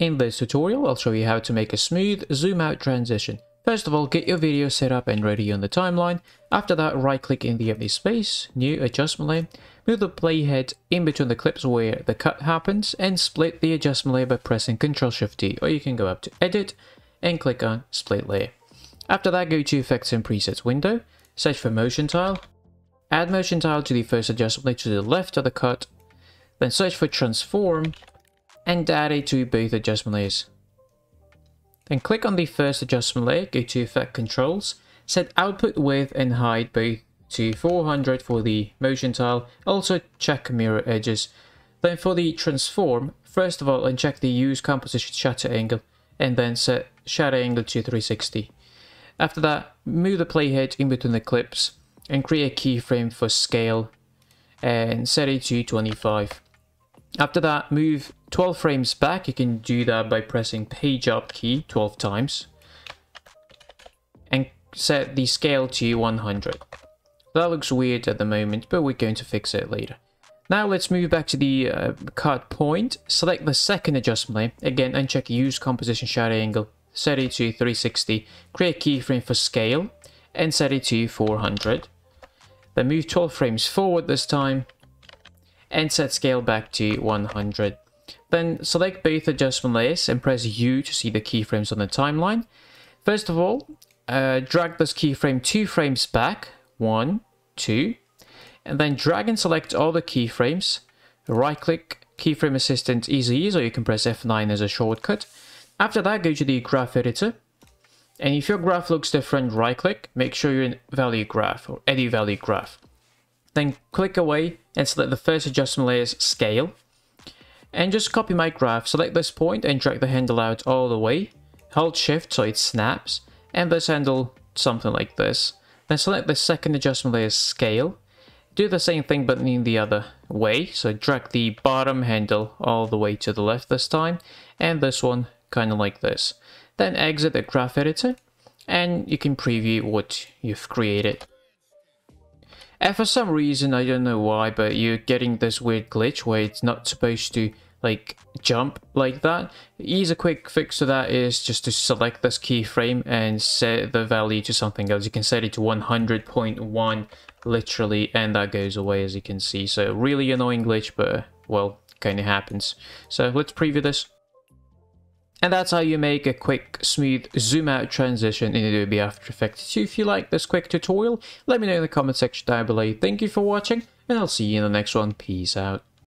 In this tutorial, I'll show you how to make a smooth zoom out transition. First of all, get your video set up and ready on the timeline. After that, right click in the empty space, new adjustment layer, move the playhead in between the clips where the cut happens and split the adjustment layer by pressing Ctrl Shift T or you can go up to edit and click on split layer. After that, go to effects and presets window, search for motion tile, add motion tile to the first adjustment layer to the left of the cut, then search for transform and add to both adjustment layers. Then click on the first adjustment layer, go to Effect Controls, set Output Width and Height both to 400 for the motion tile, also check mirror edges. Then for the transform, first of all uncheck the Use Composition Shutter Angle and then set Shutter Angle to 360. After that, move the playhead in between the clips and create a keyframe for scale and set it to 25. After that, move 12 frames back. You can do that by pressing page up key 12 times. And set the scale to 100. That looks weird at the moment, but we're going to fix it later. Now let's move back to the uh, cut point. Select the second adjustment layer. Again, uncheck Use Composition Shutter Angle. Set it to 360. Create keyframe for scale. And set it to 400. Then move 12 frames forward this time and set scale back to 100. Then select both adjustment layers and press U to see the keyframes on the timeline. First of all, uh, drag this keyframe two frames back, one, two, and then drag and select all the keyframes. Right click keyframe assistant easy ease or you can press F9 as a shortcut. After that, go to the graph editor. And if your graph looks different, right click, make sure you're in value graph or edit value graph. Then click away and select the first adjustment layer's scale. And just copy my graph, select this point and drag the handle out all the way. Hold shift so it snaps. And this handle something like this. Then select the second adjustment layer's scale. Do the same thing but in the other way. So drag the bottom handle all the way to the left this time. And this one kind of like this. Then exit the graph editor and you can preview what you've created. And for some reason, I don't know why, but you're getting this weird glitch where it's not supposed to like jump like that. Easy quick fix to that is just to select this keyframe and set the value to something else. You can set it to 100.1 literally and that goes away as you can see. So really annoying glitch, but well, kind of happens. So let's preview this. And that's how you make a quick, smooth zoom out transition in Adobe After Effects. So if you like this quick tutorial, let me know in the comment section down below. Thank you for watching, and I'll see you in the next one. Peace out.